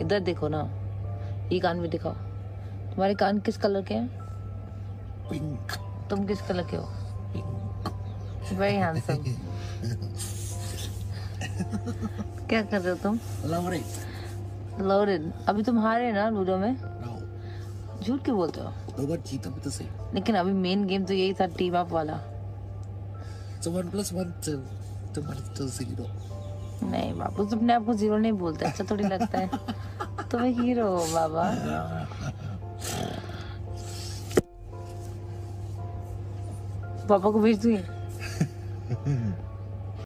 इधर देखो ना ये कान भी दिखाओ। तुम्हारे कान किस कलर के हैं? पिंक। तुम किस कलर के हो? वेरी हैंडसम क्या कर रहे हो तुम? लव इट अभी तुम हारे ना लूडो में? झूठ क्यों बोलते हो? दो बार जीता भी तो सही। लेकिन अभी मेन गेम तो यही था टीम अप वाला। So one plus one two. Two minus two zero. नहीं बाबू आप को ज़ीरो नहीं बोलते अच्छा थोड़ी लगता है। तुम हीरो हो बाबा। पापा को भेज दूँ